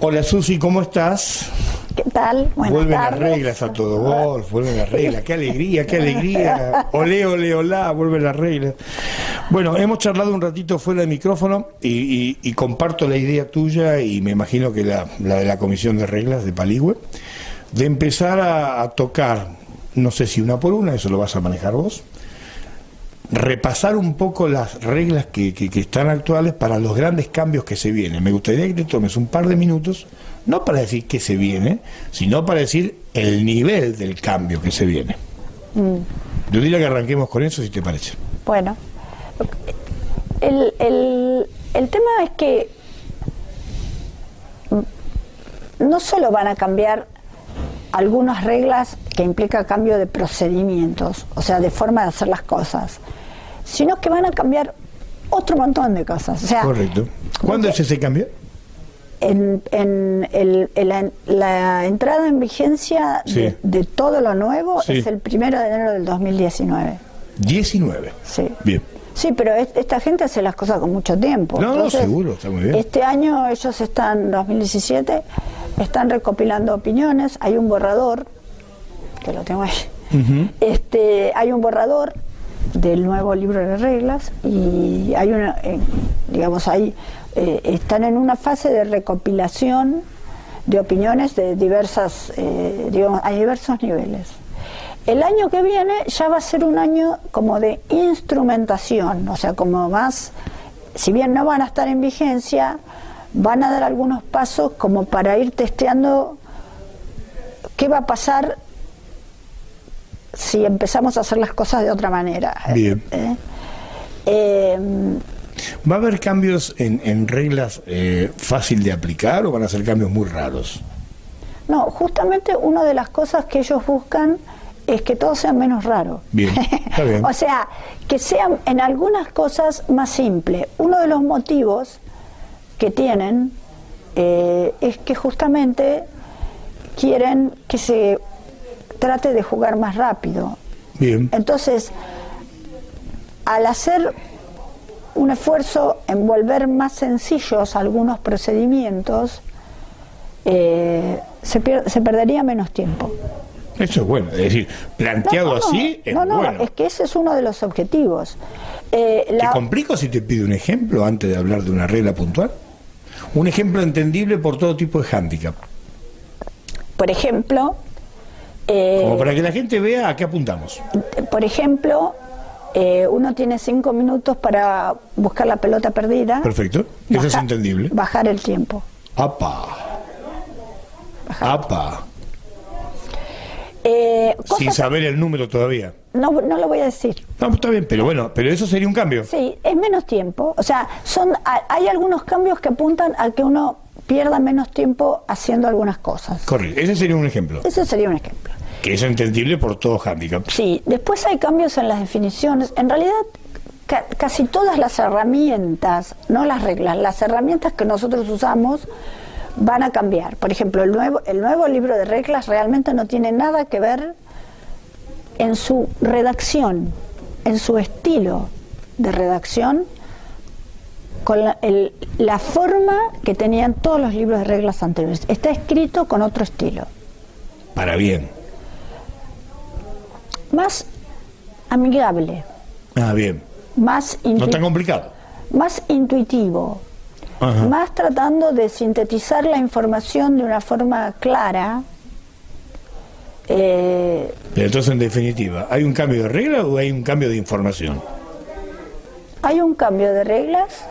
Hola Susi, ¿cómo estás? ¿Qué tal? Buenas vuelven tardes. las reglas a todo golf, vuelven las reglas, qué alegría, qué alegría. Olé, olé, olá, vuelven las reglas. Bueno, hemos charlado un ratito fuera de micrófono y, y- y comparto la idea tuya y me imagino que la, la de la Comisión de Reglas de Paligüe, de empezar a, a tocar, no sé si una por una, eso lo vas a manejar vos, repasar un poco las reglas que, que- que están actuales para los grandes cambios que se vienen. Me gustaría que te tomes un par de minutos, no para decir qué se viene, sino para decir el nivel del cambio que se viene. Yo diría que arranquemos con eso, si te parece. Bueno, el, el- el tema es que mm, no solo van a cambiar algunas reglas que implica cambio de procedimientos, o sea, de forma de hacer las cosas, sino que van a cambiar otro montón de cosas. O sea, Correcto. ¿Cuándo es ese cambio? en, en el- en la, la entrada en vigencia Sí. de, de todo lo nuevo Sí. es el primero de enero del 2019. 19. Sí. Bien. Sí, pero es- esta gente hace las cosas con mucho tiempo. No, no, seguro, está muy bien. Este año ellos están, 2017, están recopilando opiniones. Hay un borrador, que lo tengo ahí. Este, hay un borrador del nuevo libro de reglas y hay una, eh, digamos, ahí eh, están en una fase de recopilación de opiniones de diversas, eh, digamos, a diversos niveles. El año que viene ya va a ser un año como de instrumentación, o sea, como más, si bien no van a estar en vigencia, van a dar algunos pasos como para ir testeando qué va a pasar si empezamos a hacer las cosas de otra manera. Bien. ¿Eh? Eh, ¿Va a haber cambios en, en reglas eh, fácil de aplicar o van a ser cambios muy raros? no, justamente una de las cosas que ellos buscan es que todo sea menos raro. Bien, está bien. o sea, que sean en algunas cosas más simple. Uno de los motivos que tienen eh, es que justamente quieren que se trate de jugar más rápido. Bien. Entonces, al hacer un esfuerzo en volver más sencillos algunos procedimientos, eh, se, se perdería menos tiempo. Eso es bueno. Es decir, planteado No, no, así es no, no, bueno. es que ese es uno de los objetivos. Eh, ¿Te complico si te pido un ejemplo antes de hablar de una regla puntual? Un ejemplo entendible por todo tipo de hándicap. por ejemplo, eh, Como para que la gente vea a qué apuntamos. por ejemplo, eh, uno tiene cinco minutos para buscar la pelota perdida. Perfecto. Eso es entendible. Bajar el tiempo. Apa. Apa. Eh, Sin saber el número todavía. no, no lo voy a decir. No, pues está bien, pero bueno, pero eso sería un cambio. Sí, es menos tiempo. O sea, son ha- hay algunos cambios que apuntan a que uno pierda menos tiempo haciendo algunas cosas. Correcto. Ese sería un ejemplo. Ese sería un ejemplo. Que es entendible por todo hándicap. Sí, después hay cambios en las definiciones. En realidad, ca- casi todas las herramientas, no las reglas, las herramientas que nosotros usamos van a cambiar. Por ejemplo, el nuevo, el nuevo libro de reglas realmente no tiene nada que ver en su redacción, en su estilo de redacción, con la, el- la forma que tenían todos los libros de reglas anteriores. Está escrito con otro estilo. Para bien. más amigable, Ah, bien. más, No tan complicado. más intuitivo, Ajá. más tratando de sintetizar la información de una forma clara. Eh, Pero entonces, en definitiva, ¿hay un cambio de regla o hay un cambio de información? hay un cambio de reglas,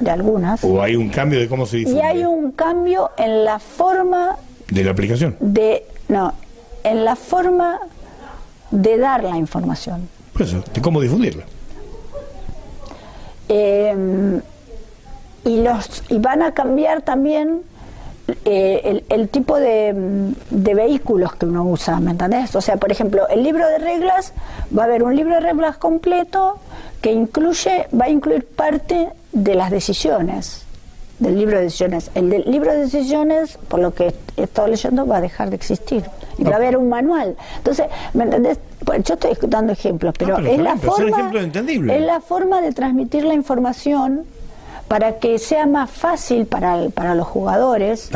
de algunas, ¿O hay un cambio de cómo se y difunde? hay un cambio en la forma De la aplicación. de, no, en la forma de dar la información. Por eso, de cómo difundirla. Eh, y los y van a cambiar también eh, el, el tipo de, de vehículos que uno usa, ¿me entendés? O sea, por ejemplo, el libro de reglas va a haber un libro de reglas completo que incluye va a incluir parte de las decisiones del libro de decisiones. El del libro de decisiones, por lo que he estado leyendo, va a dejar de existir. Y va a haber un manual. Entonces, ¿me entendés? Pues yo estoy dando ejemplos, pero, Ah, pero es la forma es la forma de transmitir la información para que sea más fácil para, para los jugadores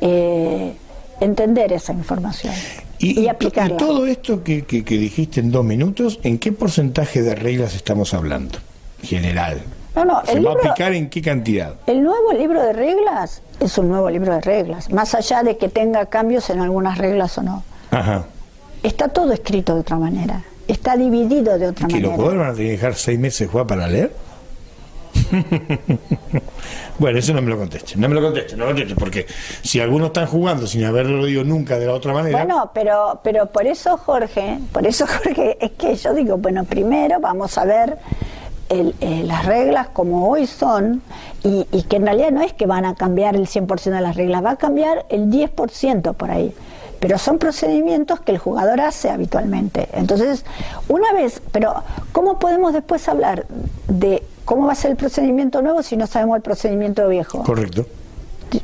eh, entender esa información y, y, aplicarla. Y todo esto que, que, dijiste en dos minutos, ¿en qué porcentaje de reglas estamos hablando? General. No, no, ¿Se va a aplicar en qué cantidad? El nuevo libro de reglas es un nuevo libro de reglas, más allá de que tenga cambios en algunas reglas o no. Ajá. Está todo escrito de otra manera, está dividido de otra ¿Que manera. los jugadores van a tener que dejar seis meses jugar para leer? bueno, eso no me lo conteste, no me lo conteste, no lo conteste, porque si algunos están jugando sin haberlo oído nunca de la otra manera. Bueno, pero, pero por eso, Jorge, por eso, Jorge, es que yo digo, bueno, primero vamos a ver eh, las reglas como hoy son y, y, que en realidad no es que van a cambiar el 100% de las reglas, va a cambiar el 10% por ahí. Pero son procedimientos que el jugador hace habitualmente. Entonces, una vez, pero ¿cómo podemos después hablar de cómo va a ser el procedimiento nuevo si no sabemos el procedimiento viejo? Correcto.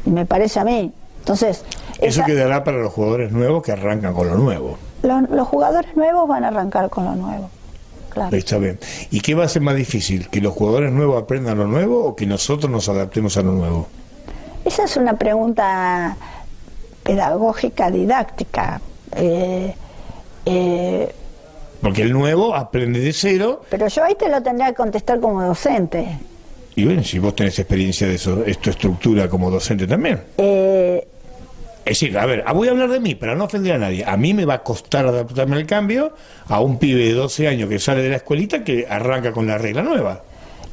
Me parece a mí. Entonces, eso esa, quedará para los jugadores nuevos que arrancan con lo nuevo. Lo, los jugadores nuevos van a arrancar con lo nuevo. Claro. Está bien. ¿Y qué va a ser más difícil? ¿Que los jugadores nuevos aprendan lo nuevo o que nosotros nos adaptemos a lo nuevo? Esa es una pregunta pedagógica, didáctica. Eh, eh, Porque el nuevo aprende de cero. Pero yo ahí te lo tendría que contestar como docente. Y bueno, si vos tenés experiencia de eso, es tu estructura como docente también. Eh, es decir, a ver, voy a hablar de mí, para no ofender a nadie. A mí me va a costar adaptarme al cambio a un pibe de 12 años que sale de la escuelita que arranca con la regla nueva.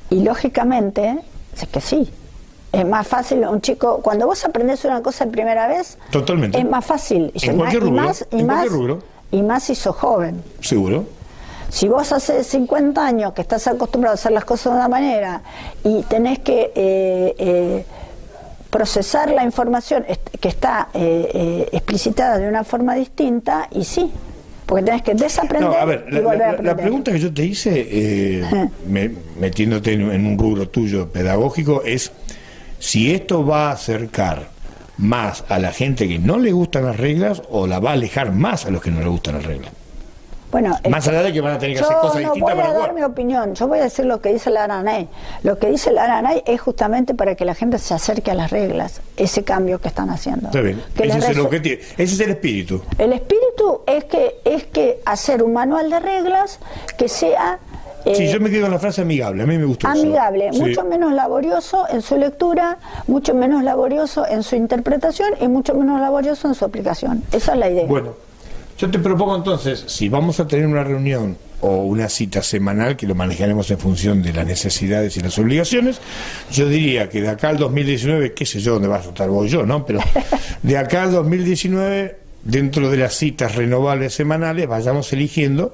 Y lógicamente, es que sí. Es más fácil un chico, cuando vos aprendes una cosa en primera vez, Totalmente. es más fácil. En cualquier rubro, y más, y en cualquier rubro. Y más si sos joven. Seguro. Si vos hace 50 años que estás acostumbrado a hacer las cosas de una manera y tenés que eh, eh, procesar la información que está eh, eh, explicitada de una forma distinta, y sí, porque tenés que desaprender No, a ver, y la, volver a la- aprender. la pregunta que yo te hice, eh, me- metiéndote en, en un rubro tuyo pedagógico, es si esto va a acercar más a la gente que no le gustan las reglas o la va a alejar más a los que no le gustan las reglas. Bueno, Más allá de que van a tener que hacer cosas no distintas voy para a dar mi opinión, yo voy a decir lo que dice la Aranay. Lo que dice la Aranay es justamente para que la gente se acerque a las reglas, ese cambio que están haciendo. Está bien, Que ese es el objetivo, ese es el espíritu. El espíritu es que es que hacer un manual de reglas que sea eh, sí, yo me quedo con la frase amigable, a mí me gustó eso. amigable, Sí. mucho menos laborioso en su lectura, mucho menos laborioso en su interpretación y mucho menos laborioso en su aplicación. Esa es la idea. Bueno, yo te propongo entonces, si vamos a tener una reunión o una cita semanal, que lo manejaremos en función de las necesidades y las obligaciones, yo diría que de acá al 2019, qué sé yo dónde vas a estar vos y yo, ¿no? Pero de acá al 2019, dentro de las citas renovables semanales, vayamos eligiendo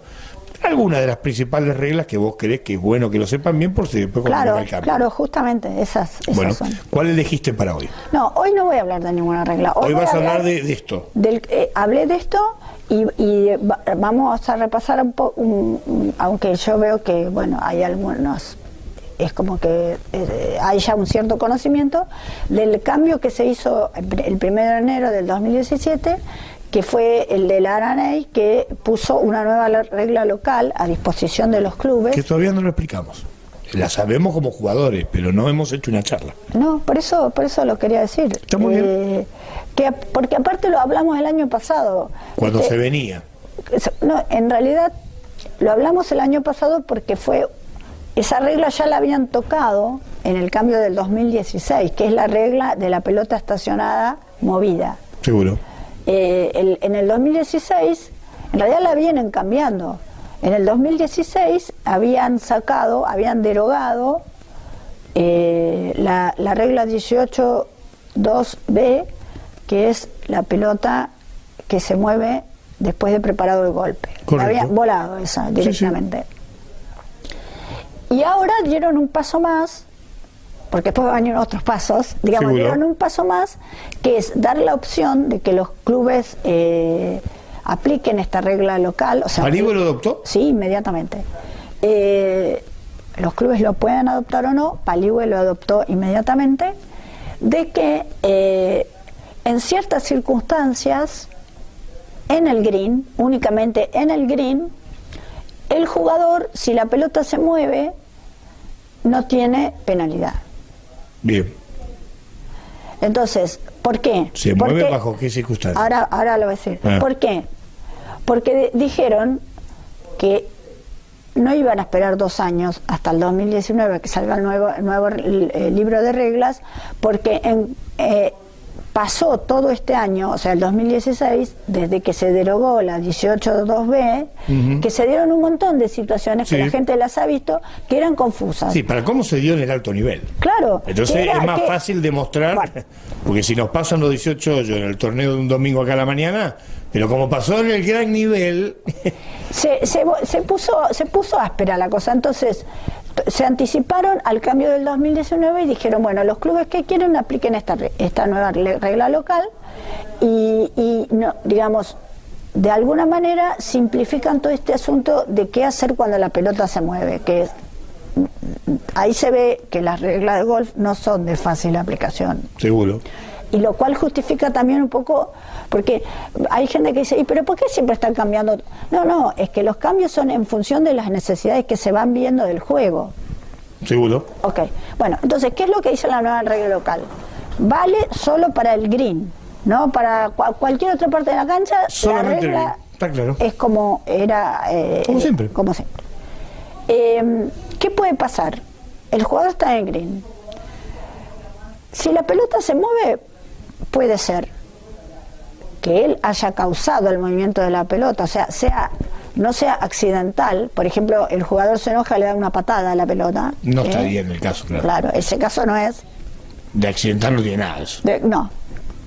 algunas de las principales reglas que vos crees que es bueno que lo sepan bien por si después claro, el cambio. claro, justamente esas, esas Bueno, son. ¿cuál elegiste para hoy? No, hoy no voy a hablar de ninguna regla. Hoy voy vas a hablar de, de esto. del, eh, hablé de esto y, y va- vamos a repasar un poco, aunque yo veo que, bueno, hay algunos, es como que eh, hay ya un cierto conocimiento del cambio que se hizo el 1 de enero del 2017, que fue el de la que puso una nueva la- regla local a disposición de los clubes. Que todavía no lo explicamos. La sabemos como jugadores, pero no hemos hecho una charla. No, por eso, por eso lo quería decir. Está muy Eh, que, porque aparte lo hablamos el año pasado. Cuando Este, se venía. No, en realidad lo hablamos el año pasado porque fue esa regla ya la habían tocado en el cambio del 2016, que es la regla de la pelota estacionada movida. Seguro. Eh, el- en el 2016, en realidad la vienen cambiando. En el 2016 habían sacado, habían derogado eh, la, la regla 18.2b, que es la pelota que se mueve después de preparado el golpe. La Correcto. habían volado esa sí. directamente. Y ahora dieron un paso más, porque después van a venir otros pasos, digamos, Seguro. dieron un paso más, que es dar la opción de que los clubes eh, apliquen esta regla local. O sea, ¿Parigo lo adoptó? Sí, inmediatamente. Eh, los clubes lo pueden adoptar o no, Paligüe lo adoptó inmediatamente, de que eh, en ciertas circunstancias, en el green, únicamente en el green, el jugador, si la pelota se mueve, no tiene penalidad. Bien. Entonces, ¿por qué? ¿Se ¿Por mueve bajo qué circunstancias? Ahora, ahora lo voy a decir. Ah. ¿Por qué? Porque dijeron que no iban a esperar dos años hasta el 2019 que salga el nuevo, el nuevo eh, libro de reglas, porque en, eh, pasó todo este año, o sea, el 2016, desde que se derogó la 18.2b, Ujú. que se dieron un montón de situaciones Sí. que la gente las ha visto que eran confusas. Sí, para cómo se dio en el alto nivel. Claro. Entonces era es más que- fácil demostrar, Bueno. porque si nos pasan los 18 hoyos en el torneo de un domingo acá a la mañana, pero como pasó en el gran nivel, se, se, se puso se puso áspera la cosa entonces se anticiparon al cambio del 2019 y dijeron bueno los clubes que quieren apliquen esta esta nueva regla local y, y no digamos de alguna manera simplifican todo este asunto de qué hacer cuando la pelota se mueve que es ahí se ve que las reglas de golf no son de fácil aplicación seguro. Y lo cual justifica también un poco, porque hay gente que dice, ¿y pero por qué siempre están cambiando? No, no, es que los cambios son en función de las necesidades que se van viendo del juego. Seguro. Ok, bueno, entonces, ¿qué es lo que dice la nueva regla local? Vale solo para el green, ¿no? Para cua- cualquier otra parte de la cancha, Solamente la regla green, está claro. es como era... eh, Como siempre. Como siempre. Eh, ¿Qué puede pasar? El jugador está en el green. Si la pelota se mueve, puede ser que él haya causado el movimiento de la pelota, o sea, sea no sea accidental, por ejemplo, el jugador se enoja le da una patada a la pelota. No ¿eh? estaría en el caso, claro. Claro, ese caso no es, De accidental no tiene nada eso. de- no,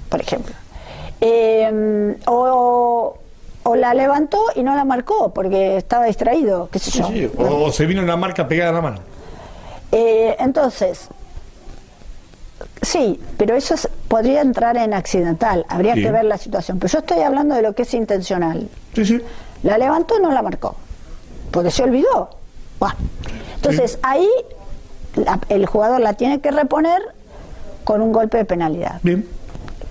por ejemplo. Eh, o, o la levantó y no la marcó porque estaba distraído, qué sé Sí, yo. sí, O, o se vino una marca pegada a la mano. Eh, entonces, sí, pero eso es- podría entrar en accidental, habría Sí. que ver la situación. Pero yo estoy hablando de lo que es intencional. Sí, sí. La levantó y no la marcó, porque se olvidó. Buah. Entonces, ahí la- el jugador la tiene que reponer con un golpe de penalidad. Bien.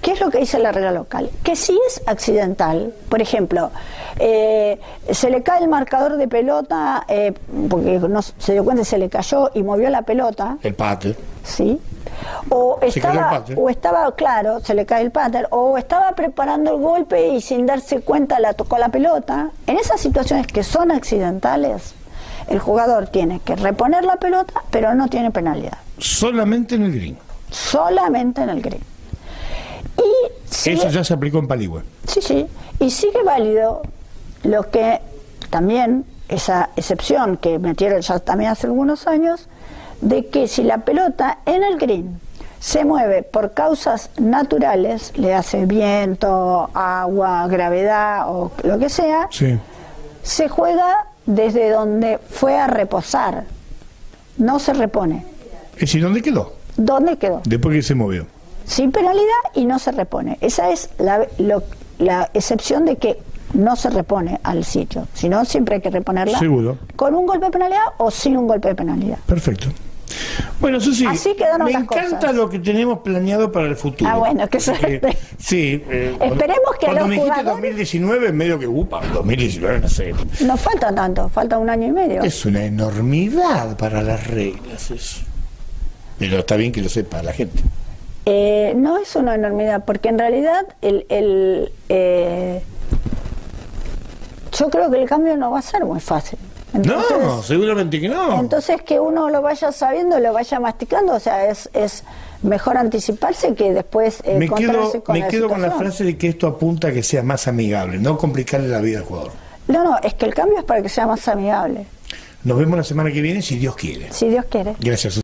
¿Qué es lo que dice la regla local? Que si es accidental, por ejemplo, eh, se le cae el marcador de pelota eh, porque no se dio cuenta se le cayó y movió la pelota, El pate. ¿sí? O estaba, pater. o estaba, claro, se le cae el pater, o estaba preparando el golpe y sin darse cuenta la tocó la pelota. En esas situaciones que son accidentales, el jugador tiene que reponer la pelota, pero no tiene penalidad. Solamente en el green. Solamente en el green. Y sigue- Eso ya se aplicó en Paligüe. Sí, sí. Y sigue válido lo que también, esa excepción que metieron ya también hace algunos años, de que si la pelota en el green se mueve por causas naturales, le hace viento, agua, gravedad o lo que sea, Sí. se juega desde donde fue a reposar. No se repone. Es decir, ¿dónde quedó? ¿Dónde quedó? Después que se movió. Sin penalidad y no se repone. Esa es la, lo- la excepción de que no se repone al sitio, sino siempre hay que reponerla Seguro. con un golpe de penalidad o sin un golpe de penalidad. Perfecto. Bueno, Susi, Así quedaron me las encanta cosas. lo que tenemos planeado para el futuro. Ah, bueno, qué suerte. Sí. eh, Esperemos que cuando los me dijiste jugadores- 2019, medio que, upa, 2019, no sé. No falta tanto, falta un año y medio. Es una enormidad para las reglas eso. Pero está bien que lo sepa la gente. Eh, no es una enormidad, porque en realidad el, el, eh, yo creo que el cambio no va a ser muy fácil. Entonces, no, seguramente que no. Entonces que uno lo vaya sabiendo, lo vaya masticando, o sea, es, es mejor anticiparse que después eh, me quedo, con me la quedo con la frase de que esto apunta a que sea más amigable, no complicarle la vida al jugador. No, no, es que el cambio es para que sea más amigable, Nos vemos la semana que viene si Dios quiere. si Dios quiere. Gracias.